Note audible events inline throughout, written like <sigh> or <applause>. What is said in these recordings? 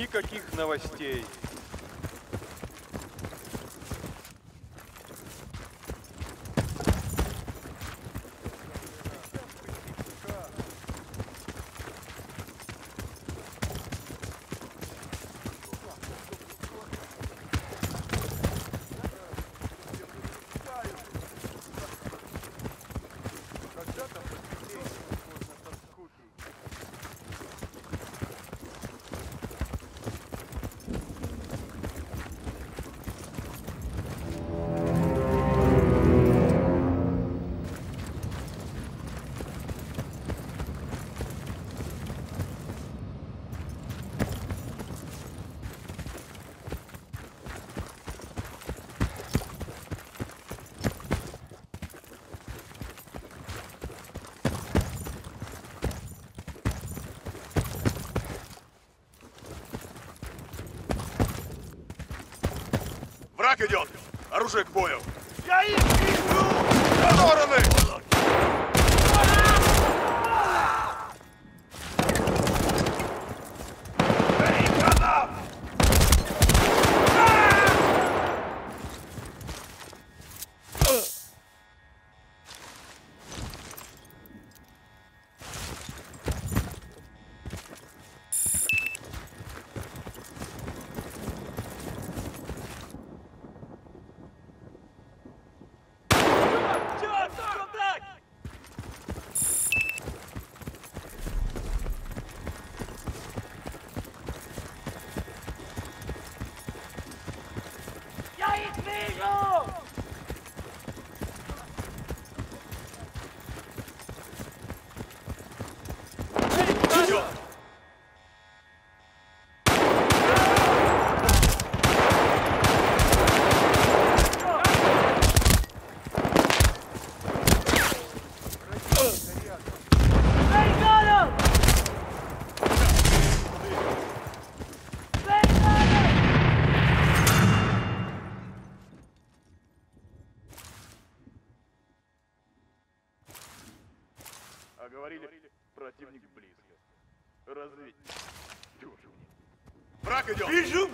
Никаких новостей. Идет! Оружие к бою! Я их вижу! Стороны! Il joue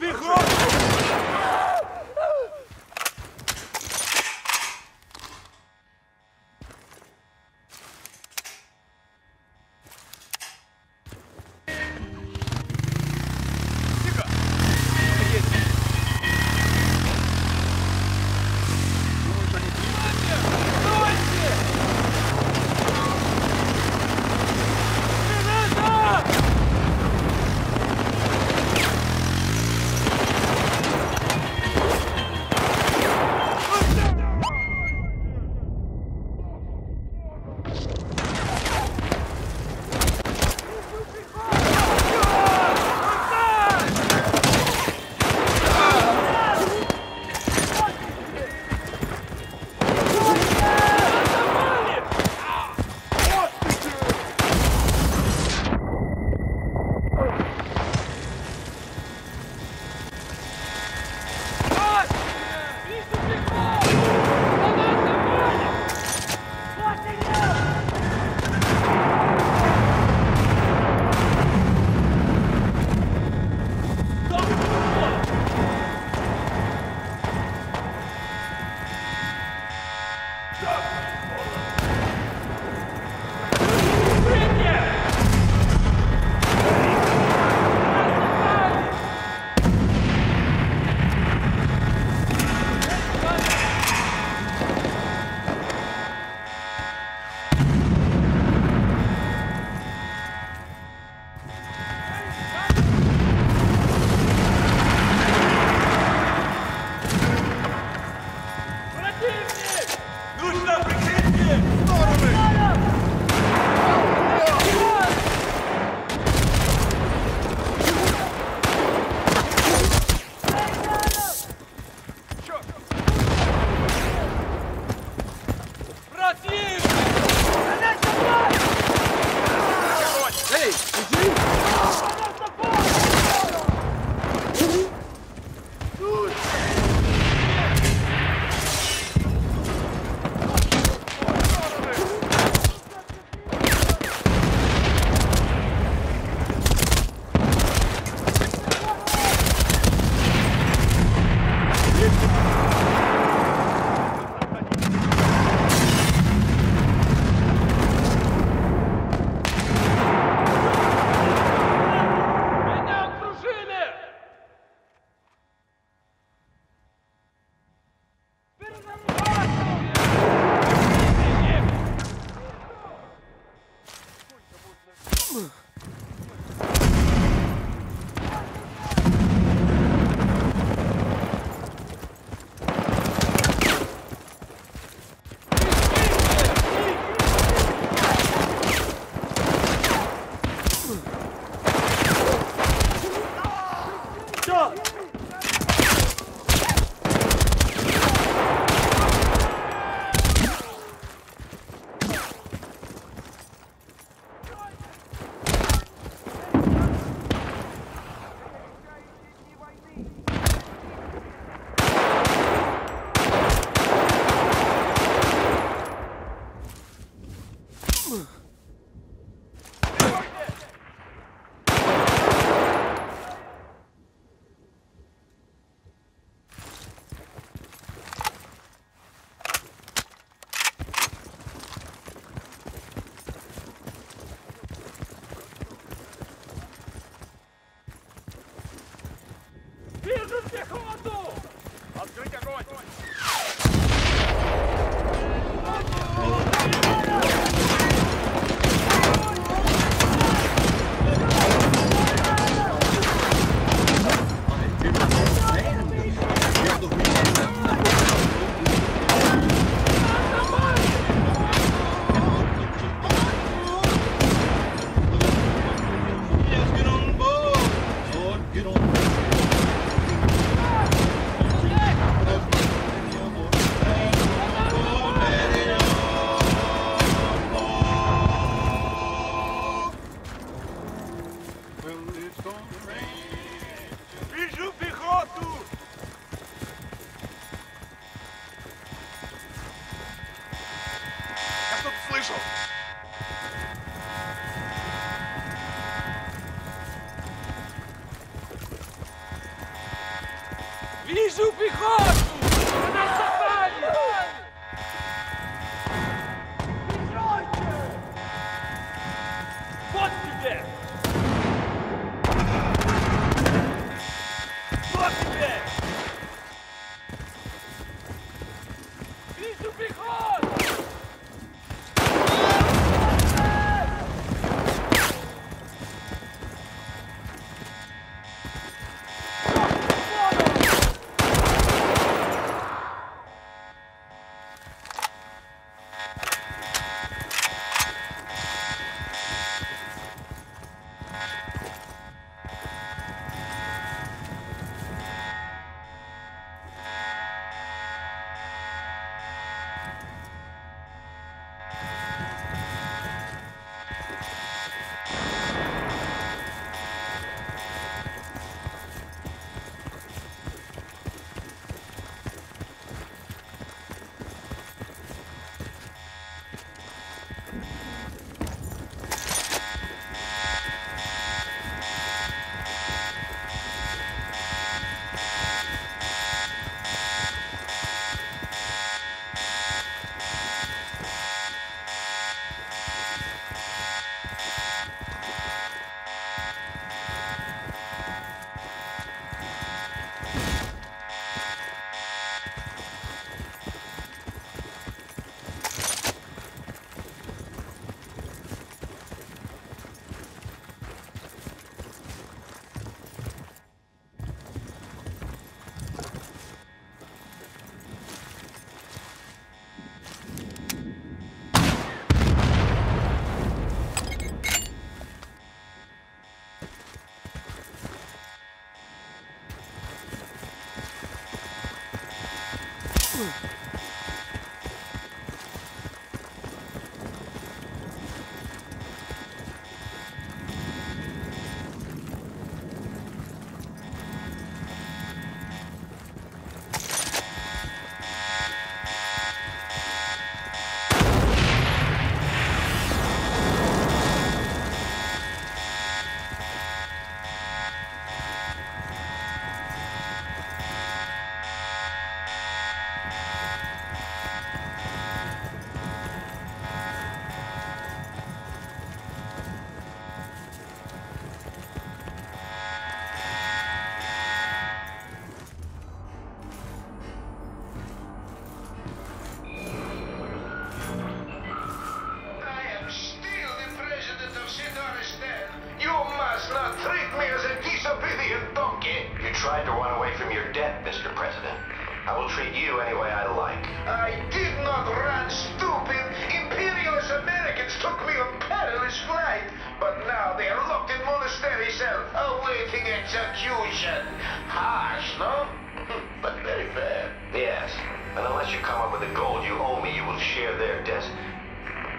I tried to run away from your debt, Mr. President. I will treat you any way I like. I did not run, stupid. Imperialist Americans took me on perilous flight. But now they are locked in monastery cell, awaiting execution. Harsh, no? <laughs> but very fair. Yes, and unless you come up with the gold you owe me, you will share their death.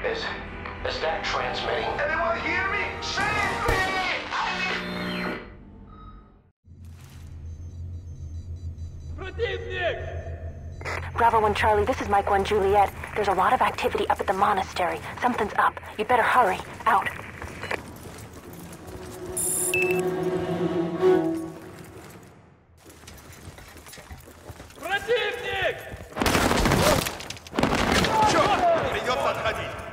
Is, is that transmitting? Anyone hear me? Save me! Bravo 1 Charlie, this is Mike 1 Juliet. There's a lot of activity up at the monastery. Something's up. You better hurry. Out. Противник! Черт! Придется отходить.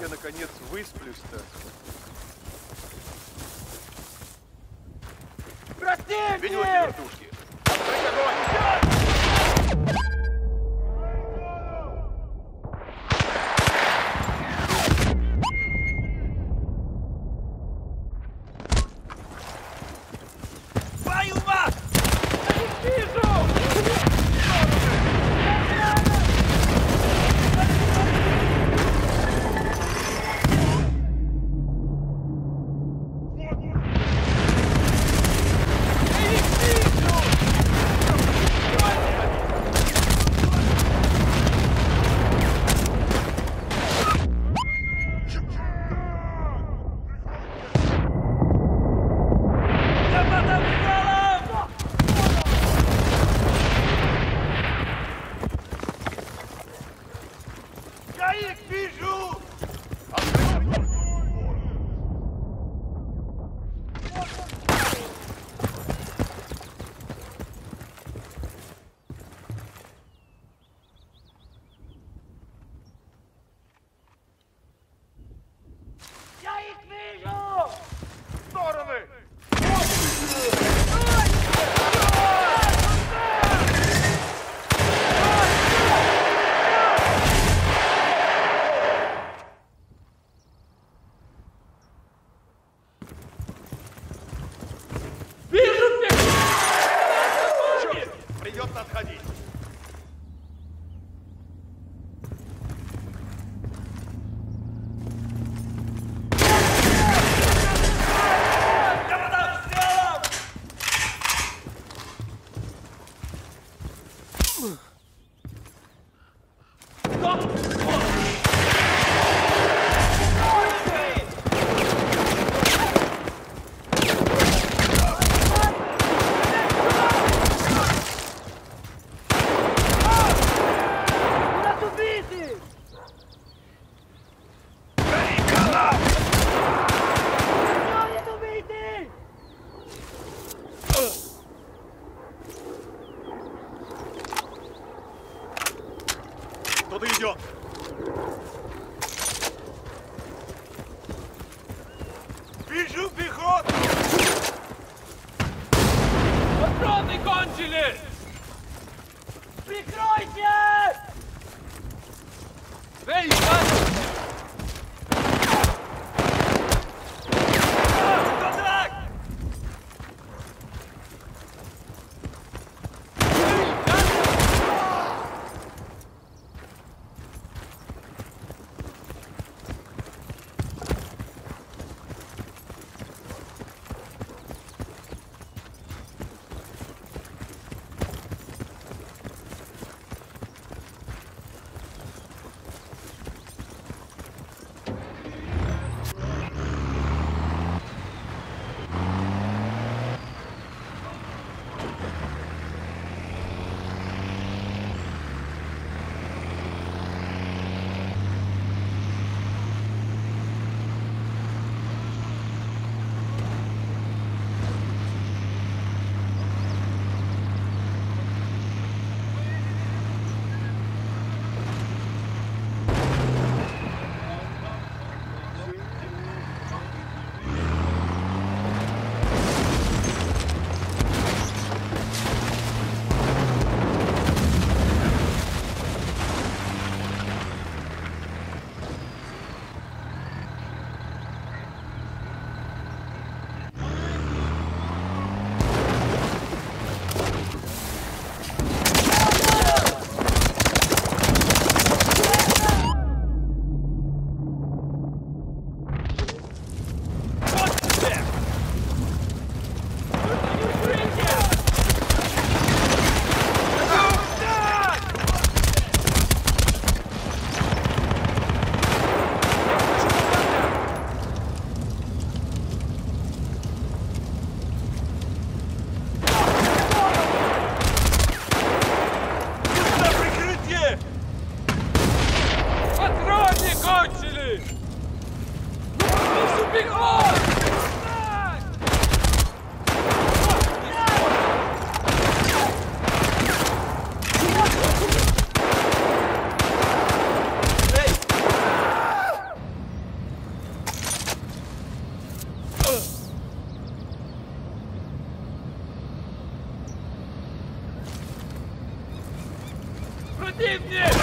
Я наконец высплюсь-то? Противник! Ведете вертушки! идет. Противник! Прикрытие!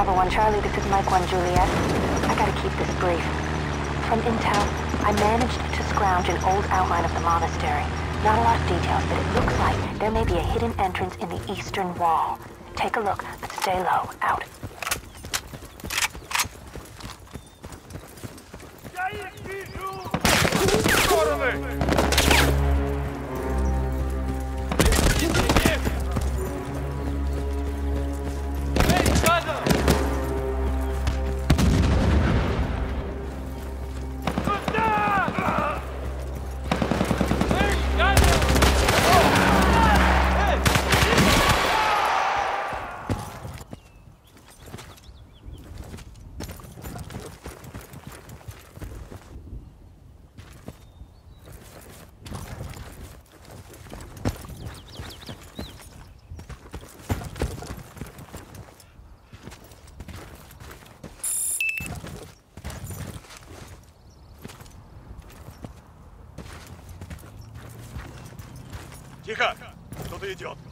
Bravo 1 Charlie, this is Mike 1 Juliet. I gotta keep this brief. From intel, I managed to scrounge an old outline of the monastery. Not a lot of details, but it looks like there may be a hidden entrance in the eastern wall. Take a look, but stay low. Out. Идет.